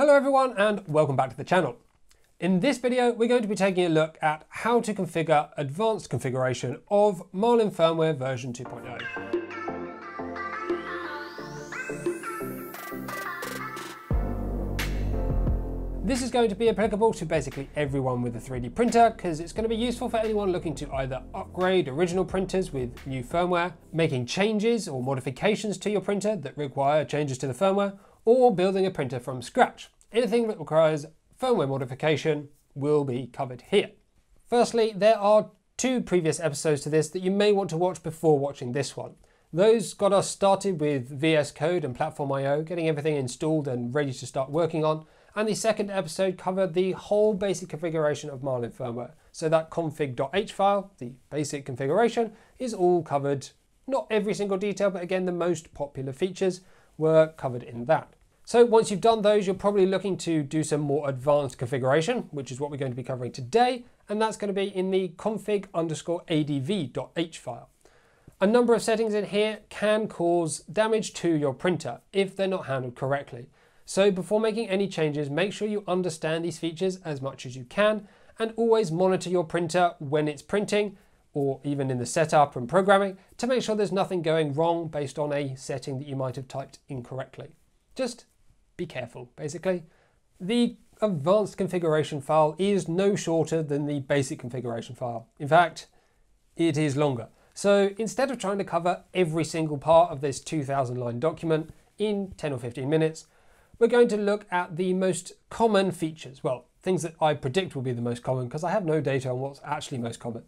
Hello everyone and welcome back to the channel. In this video we're going to be taking a look at how to configure advanced configuration of Marlin firmware version 2.0. This is going to be applicable to basically everyone with a 3D printer because it's going to be useful for anyone looking to either upgrade original printers with new firmware, making changes or modifications to your printer that require changes to the firmware, or building a printer from scratch. Anything that requires firmware modification will be covered here. Firstly, there are two previous episodes to this that you may want to watch before watching this one. Those got us started with VS Code and PlatformIO, getting everything installed and ready to start working on. And the second episode covered the whole basic configuration of Marlin firmware. So that config.h file, the basic configuration, is all covered. Not every single detail, but again, the most popular features were covered in that. So once you've done those, you're probably looking to do some more advanced configuration, which is what we're going to be covering today. And that's going to be in the config underscore adv.h file. A number of settings in here can cause damage to your printer if they're not handled correctly. So before making any changes, make sure you understand these features as much as you can and always monitor your printer when it's printing or even in the setup and programming to make sure there's nothing going wrong based on a setting that you might have typed incorrectly. Just be careful, basically. The advanced configuration file is no shorter than the basic configuration file. In fact, it is longer. So instead of trying to cover every single part of this 2000 line document in 10 or 15 minutes, we're going to look at the most common features. Well, things that I predict will be the most common because I have no data on what's actually most common.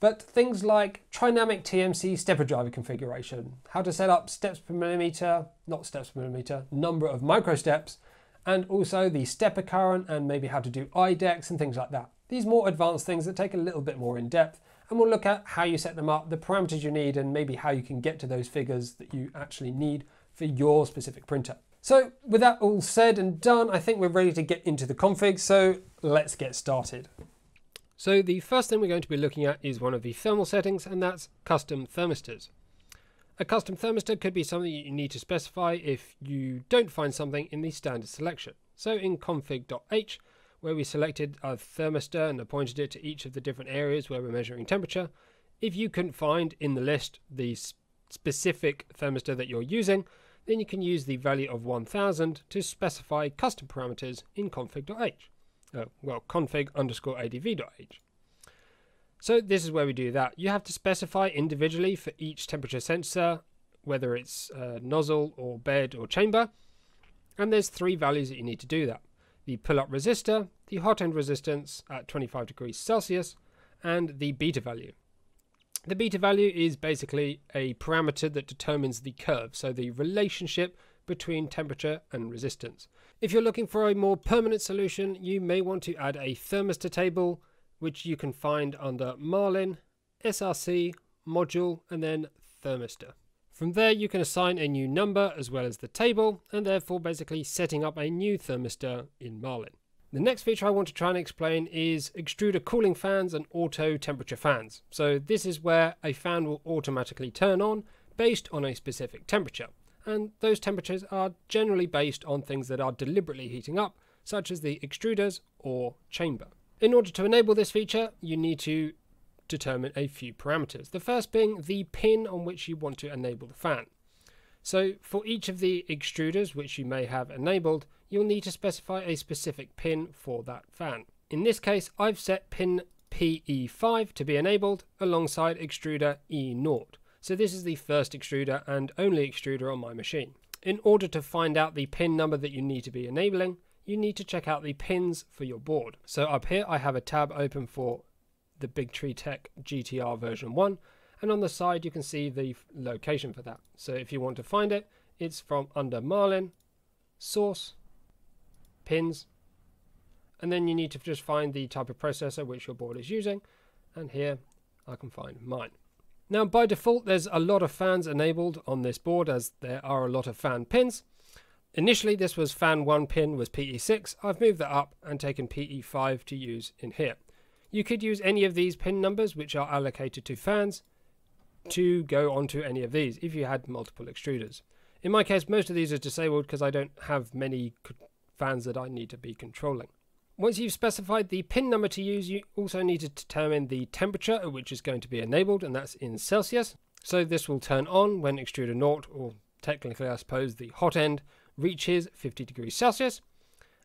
But things like Trinamic TMC stepper driver configuration, how to set up steps per millimeter, not steps per millimeter, number of micro steps, and also the stepper current and maybe how to do IDEX and things like that. These more advanced things that take a little bit more in depth and we'll look at how you set them up, the parameters you need and maybe how you can get to those figures that you actually need for your specific printer. So with that all said and done, I think we're ready to get into the config, so let's get started. So the first thing we're going to be looking at is one of the thermal settings, and that's custom thermistors. A custom thermistor could be something you need to specify if you don't find something in the standard selection. So in config.h, where we selected a thermistor and appointed it to each of the different areas where we're measuring temperature, if you couldn't find in the list the specific thermistor that you're using, then you can use the value of 1000 to specify custom parameters in config.h uh, well, config underscore adv.h. So this is where we do that. You have to specify individually for each temperature sensor, whether it's uh, nozzle or bed or chamber. And there's three values that you need to do that. The pull-up resistor, the hot end resistance at 25 degrees Celsius, and the beta value. The beta value is basically a parameter that determines the curve, so the relationship between temperature and resistance. If you're looking for a more permanent solution, you may want to add a thermistor table, which you can find under Marlin, SRC, module, and then thermistor. From there, you can assign a new number as well as the table, and therefore basically setting up a new thermistor in Marlin. The next feature I want to try and explain is extruder cooling fans and auto temperature fans. So this is where a fan will automatically turn on based on a specific temperature and those temperatures are generally based on things that are deliberately heating up, such as the extruders or chamber. In order to enable this feature, you need to determine a few parameters. The first being the pin on which you want to enable the fan. So for each of the extruders which you may have enabled, you'll need to specify a specific pin for that fan. In this case, I've set pin PE5 to be enabled alongside extruder E0. So this is the first extruder and only extruder on my machine. In order to find out the pin number that you need to be enabling, you need to check out the pins for your board. So up here I have a tab open for the BigTreeTech GTR version 1 and on the side you can see the location for that. So if you want to find it, it's from under Marlin, Source, Pins, and then you need to just find the type of processor which your board is using and here I can find mine. Now by default there's a lot of fans enabled on this board as there are a lot of fan pins. Initially this was fan 1 pin was PE6, I've moved that up and taken PE5 to use in here. You could use any of these pin numbers which are allocated to fans to go onto any of these if you had multiple extruders. In my case most of these are disabled because I don't have many fans that I need to be controlling. Once you've specified the pin number to use, you also need to determine the temperature at which is going to be enabled, and that's in Celsius. So this will turn on when extruder 0, or technically I suppose the hot end, reaches 50 degrees Celsius,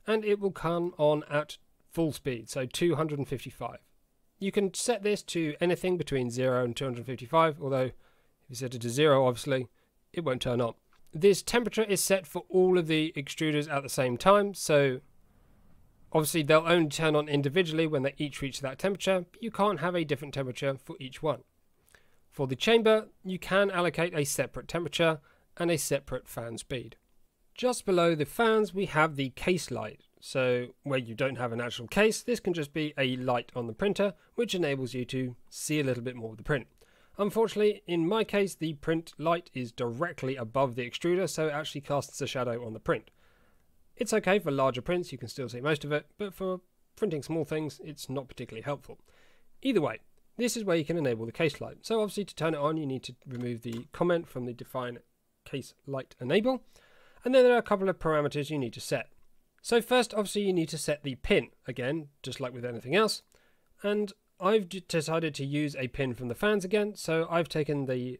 and it will come on at full speed, so 255. You can set this to anything between 0 and 255, although if you set it to 0, obviously, it won't turn on. This temperature is set for all of the extruders at the same time, so Obviously, they'll only turn on individually when they each reach that temperature, but you can't have a different temperature for each one. For the chamber, you can allocate a separate temperature and a separate fan speed. Just below the fans, we have the case light. So, where you don't have an actual case, this can just be a light on the printer, which enables you to see a little bit more of the print. Unfortunately, in my case, the print light is directly above the extruder, so it actually casts a shadow on the print. It's okay for larger prints, you can still see most of it, but for printing small things, it's not particularly helpful. Either way, this is where you can enable the case light. So obviously to turn it on, you need to remove the comment from the define case light enable. And then there are a couple of parameters you need to set. So first, obviously you need to set the pin, again, just like with anything else. And I've decided to use a pin from the fans again, so I've taken the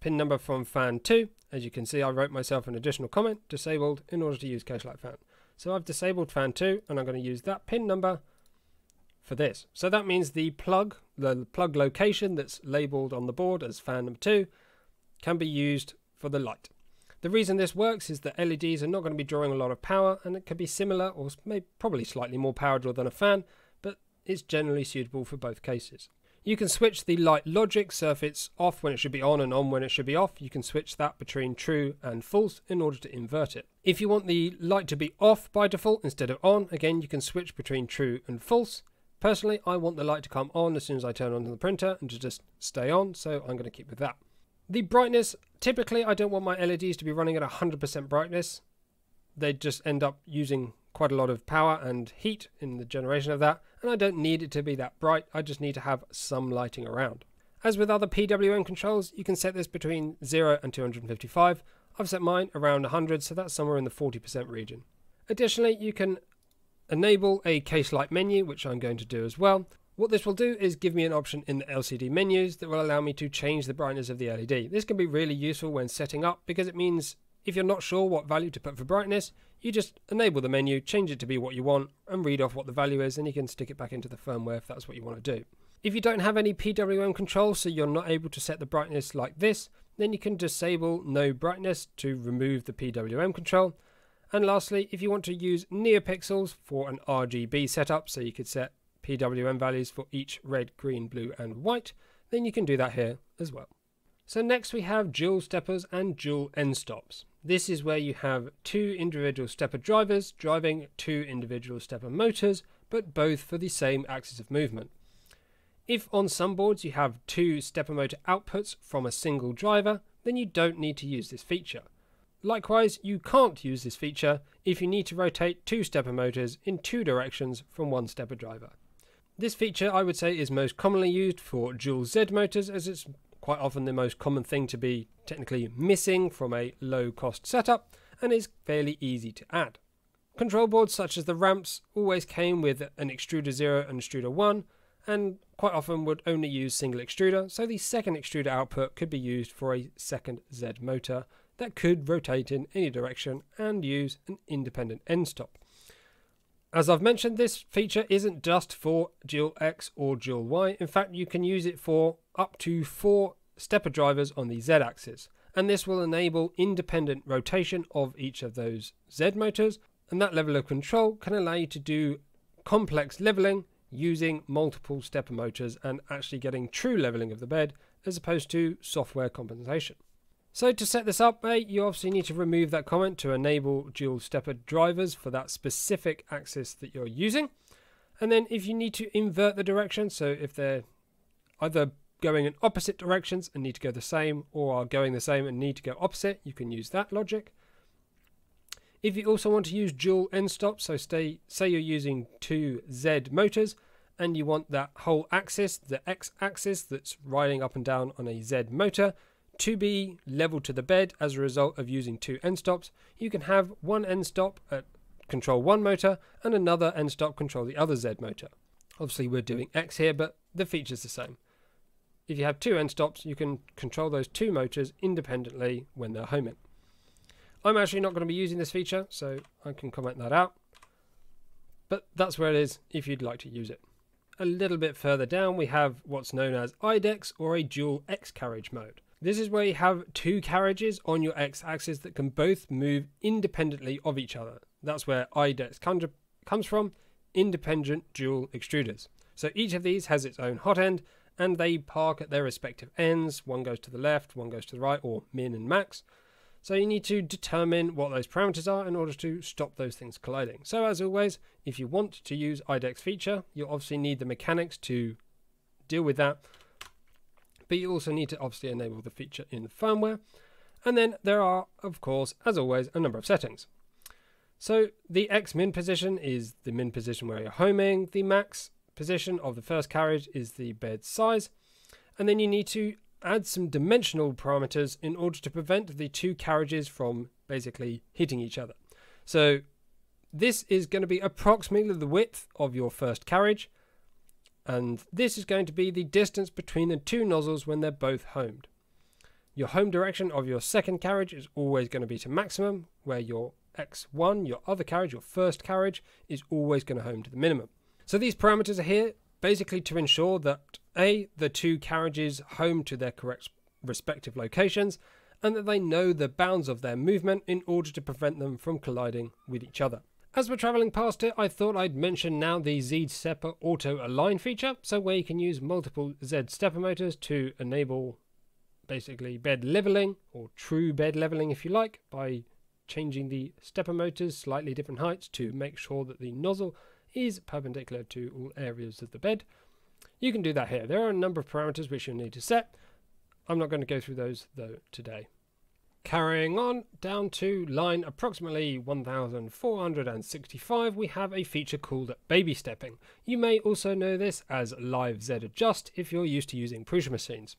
pin number from fan 2 as you can see, I wrote myself an additional comment, disabled, in order to use Case Light Fan. So I've disabled fan 2, and I'm going to use that pin number for this. So that means the plug, the plug location that's labeled on the board as fan number 2, can be used for the light. The reason this works is that LEDs are not going to be drawing a lot of power, and it can be similar, or maybe probably slightly more power draw than a fan, but it's generally suitable for both cases. You can switch the light logic it's off when it should be on and on when it should be off. You can switch that between true and false in order to invert it. If you want the light to be off by default instead of on, again you can switch between true and false. Personally, I want the light to come on as soon as I turn on the printer and to just stay on, so I'm going to keep with that. The brightness, typically I don't want my LEDs to be running at 100% brightness. They just end up using quite a lot of power and heat in the generation of that, and I don't need it to be that bright, I just need to have some lighting around. As with other PWM controls, you can set this between 0 and 255. I've set mine around 100, so that's somewhere in the 40% region. Additionally, you can enable a case light menu, which I'm going to do as well. What this will do is give me an option in the LCD menus that will allow me to change the brightness of the LED. This can be really useful when setting up because it means if you're not sure what value to put for brightness, you just enable the menu, change it to be what you want, and read off what the value is, and you can stick it back into the firmware if that's what you want to do. If you don't have any PWM control, so you're not able to set the brightness like this, then you can disable no brightness to remove the PWM control. And lastly, if you want to use NeoPixels for an RGB setup, so you could set PWM values for each red, green, blue, and white, then you can do that here as well. So next we have dual steppers and dual end stops. This is where you have two individual stepper drivers driving two individual stepper motors, but both for the same axis of movement. If on some boards you have two stepper motor outputs from a single driver, then you don't need to use this feature. Likewise, you can't use this feature if you need to rotate two stepper motors in two directions from one stepper driver. This feature I would say is most commonly used for dual Z motors as it's quite often the most common thing to be technically missing from a low cost setup and is fairly easy to add. Control boards such as the ramps always came with an extruder 0 and extruder 1 and quite often would only use single extruder, so the second extruder output could be used for a second Z motor that could rotate in any direction and use an independent end stop. As I've mentioned, this feature isn't just for dual X or dual Y. In fact, you can use it for up to four stepper drivers on the Z axis. And this will enable independent rotation of each of those Z motors. And that level of control can allow you to do complex leveling using multiple stepper motors and actually getting true leveling of the bed as opposed to software compensation. So to set this up, eh, you obviously need to remove that comment to enable dual stepper drivers for that specific axis that you're using. And then if you need to invert the direction, so if they're either going in opposite directions and need to go the same, or are going the same and need to go opposite, you can use that logic. If you also want to use dual end stops, so stay, say you're using two Z motors and you want that whole axis, the X axis that's riding up and down on a Z motor, to be level to the bed as a result of using two end stops, you can have one end stop at control one motor and another end stop control the other Z motor. Obviously we're doing X here, but the feature's the same. If you have two end stops, you can control those two motors independently when they're homing. I'm actually not going to be using this feature, so I can comment that out. But that's where it is if you'd like to use it. A little bit further down, we have what's known as IDEX or a dual X carriage mode. This is where you have two carriages on your X axis that can both move independently of each other. That's where IDEX comes from, independent dual extruders. So each of these has its own hot end and they park at their respective ends. One goes to the left, one goes to the right, or min and max. So you need to determine what those parameters are in order to stop those things colliding. So as always, if you want to use IDEX feature, you'll obviously need the mechanics to deal with that. But you also need to obviously enable the feature in the firmware. And then there are, of course, as always, a number of settings. So the X min position is the min position where you're homing. The max position of the first carriage is the bed size. And then you need to add some dimensional parameters in order to prevent the two carriages from basically hitting each other. So this is going to be approximately the width of your first carriage and this is going to be the distance between the two nozzles when they're both homed. Your home direction of your second carriage is always going to be to maximum where your X1, your other carriage, your first carriage is always going to home to the minimum. So these parameters are here basically to ensure that A, the two carriages home to their correct respective locations, and that they know the bounds of their movement in order to prevent them from colliding with each other. As we're travelling past it, I thought I'd mention now the Z Stepper Auto Align feature, so where you can use multiple Z stepper motors to enable basically bed leveling, or true bed leveling if you like, by changing the stepper motors slightly different heights to make sure that the nozzle is perpendicular to all areas of the bed. You can do that here. There are a number of parameters which you'll need to set. I'm not going to go through those though today. Carrying on down to line approximately 1465, we have a feature called baby stepping. You may also know this as live Z adjust if you're used to using Prusa machines.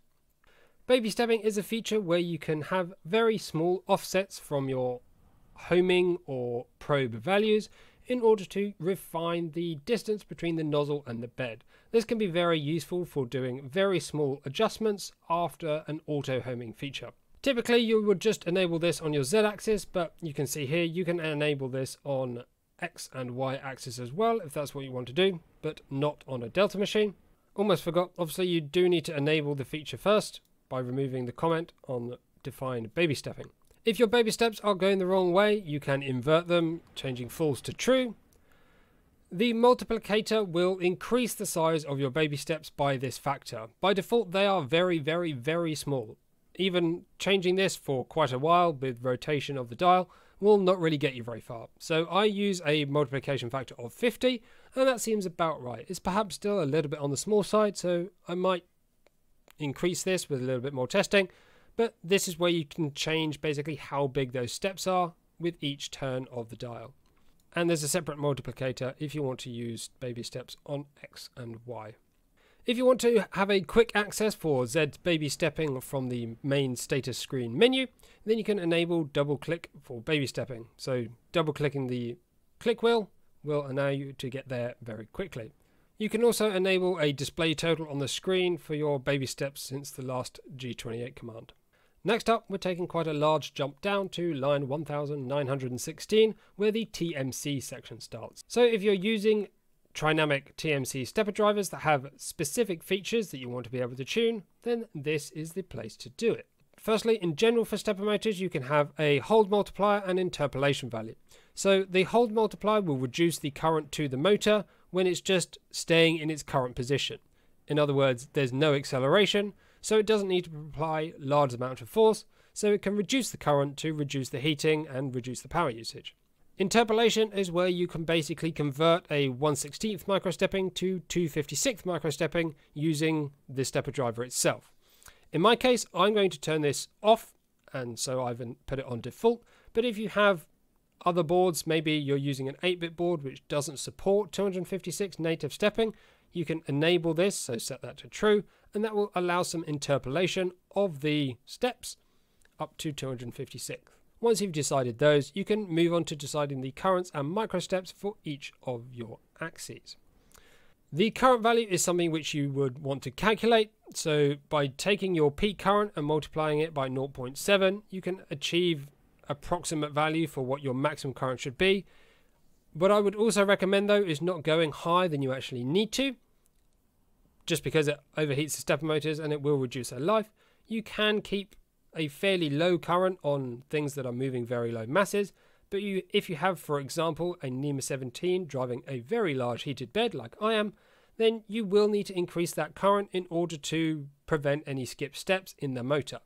Baby stepping is a feature where you can have very small offsets from your homing or probe values in order to refine the distance between the nozzle and the bed. This can be very useful for doing very small adjustments after an auto homing feature. Typically you would just enable this on your Z axis, but you can see here you can enable this on X and Y axis as well if that's what you want to do, but not on a Delta machine. Almost forgot, obviously you do need to enable the feature first by removing the comment on define baby stepping. If your baby steps are going the wrong way, you can invert them, changing false to true. The multiplicator will increase the size of your baby steps by this factor. By default, they are very, very, very small. Even changing this for quite a while with rotation of the dial will not really get you very far. So I use a multiplication factor of 50 and that seems about right. It's perhaps still a little bit on the small side, so I might increase this with a little bit more testing. But this is where you can change basically how big those steps are with each turn of the dial. And there's a separate multiplicator if you want to use baby steps on X and Y. If you want to have a quick access for Z baby stepping from the main status screen menu, then you can enable double click for baby stepping. So double clicking the click wheel will allow you to get there very quickly. You can also enable a display total on the screen for your baby steps since the last G28 command. Next up, we're taking quite a large jump down to line 1916, where the TMC section starts. So if you're using Trinamic TMC stepper drivers that have specific features that you want to be able to tune, then this is the place to do it. Firstly, in general for stepper motors, you can have a hold multiplier and interpolation value. So the hold multiplier will reduce the current to the motor when it's just staying in its current position. In other words, there's no acceleration, so it doesn't need to apply large amounts of force, so it can reduce the current to reduce the heating and reduce the power usage. Interpolation is where you can basically convert a 1 16th microstepping to 2 56th microstepping using the stepper driver itself. In my case, I'm going to turn this off, and so I've put it on default. But if you have other boards, maybe you're using an 8-bit board which doesn't support 256 native stepping, you can enable this, so set that to true, and that will allow some interpolation of the steps up to 256. Once you've decided those, you can move on to deciding the currents and microsteps for each of your axes. The current value is something which you would want to calculate. So by taking your peak current and multiplying it by 0.7, you can achieve approximate value for what your maximum current should be. What I would also recommend though is not going higher than you actually need to, just because it overheats the stepper motors and it will reduce their life. You can keep a fairly low current on things that are moving very low masses, but you, if you have, for example, a NEMA 17 driving a very large heated bed like I am, then you will need to increase that current in order to prevent any skip steps in the motor.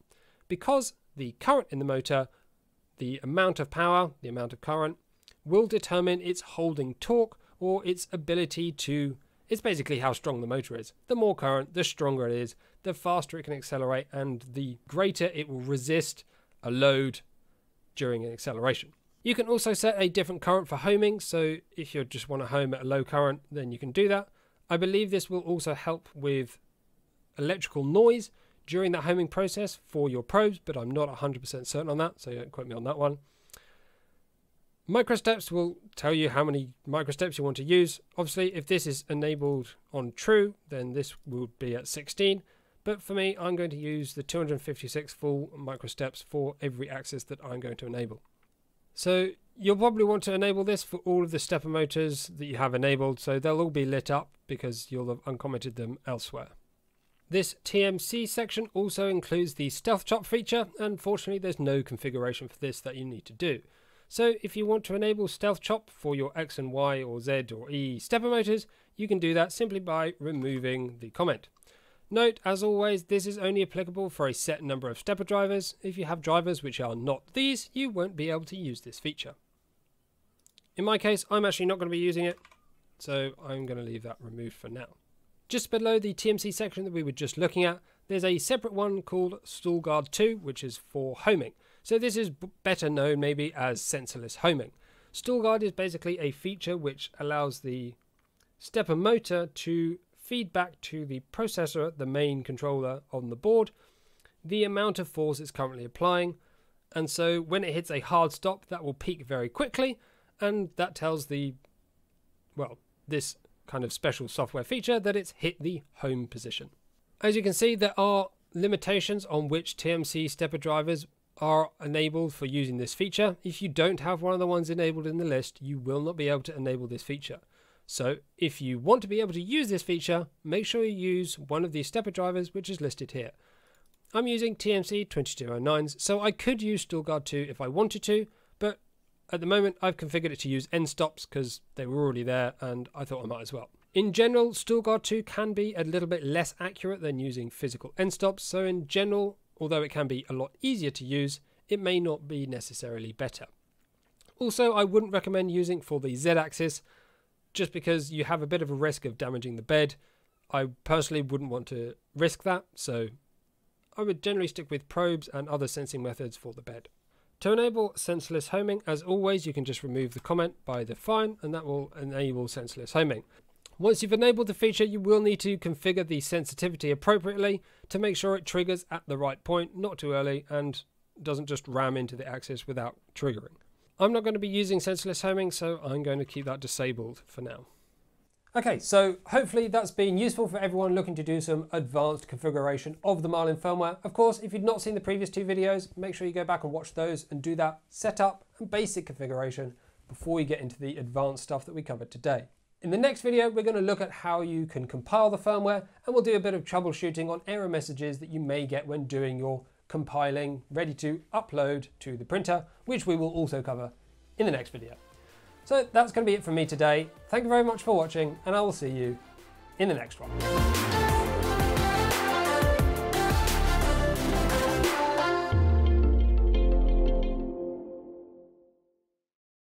Because the current in the motor, the amount of power, the amount of current, will determine its holding torque or its ability to it's basically how strong the motor is. The more current, the stronger it is, the faster it can accelerate, and the greater it will resist a load during an acceleration. You can also set a different current for homing, so if you just want to home at a low current, then you can do that. I believe this will also help with electrical noise during that homing process for your probes, but I'm not 100% certain on that, so don't quote me on that one. Microsteps will tell you how many microsteps you want to use. Obviously, if this is enabled on true, then this will be at 16. But for me, I'm going to use the 256 full microsteps for every axis that I'm going to enable. So you'll probably want to enable this for all of the stepper motors that you have enabled, so they'll all be lit up because you'll have uncommented them elsewhere. This TMC section also includes the stealth chop feature, and fortunately there's no configuration for this that you need to do. So if you want to enable stealth chop for your X and Y or Z or E stepper motors, you can do that simply by removing the comment. Note, as always, this is only applicable for a set number of stepper drivers. If you have drivers which are not these, you won't be able to use this feature. In my case, I'm actually not going to be using it, so I'm going to leave that removed for now. Just below the TMC section that we were just looking at, there's a separate one called Guard 2, which is for homing. So this is better known maybe as sensorless homing. Guard is basically a feature which allows the stepper motor to feed back to the processor, the main controller on the board, the amount of force it's currently applying. And so when it hits a hard stop, that will peak very quickly, and that tells the, well, this kind of special software feature that it's hit the home position. As you can see, there are limitations on which TMC stepper drivers are enabled for using this feature. If you don't have one of the ones enabled in the list, you will not be able to enable this feature. So if you want to be able to use this feature, make sure you use one of these stepper drivers which is listed here. I'm using TMC 2209s, so I could use StallGuard 2 if I wanted to, but at the moment I've configured it to use end stops because they were already there and I thought I might as well. In general, StallGuard 2 can be a little bit less accurate than using physical end stops, so in general, although it can be a lot easier to use, it may not be necessarily better. Also, I wouldn't recommend using for the Z-axis just because you have a bit of a risk of damaging the bed. I personally wouldn't want to risk that, so I would generally stick with probes and other sensing methods for the bed. To enable sensorless homing, as always, you can just remove the comment by the fine and that will enable sensorless homing. Once you've enabled the feature, you will need to configure the sensitivity appropriately to make sure it triggers at the right point, not too early, and doesn't just ram into the axis without triggering. I'm not going to be using sensorless homing, so I'm going to keep that disabled for now. Okay, so hopefully that's been useful for everyone looking to do some advanced configuration of the Marlin firmware. Of course, if you've not seen the previous two videos, make sure you go back and watch those and do that setup and basic configuration before you get into the advanced stuff that we covered today. In the next video, we're going to look at how you can compile the firmware and we'll do a bit of troubleshooting on error messages that you may get when doing your compiling, ready to upload to the printer, which we will also cover in the next video. So that's going to be it from me today. Thank you very much for watching and I will see you in the next one.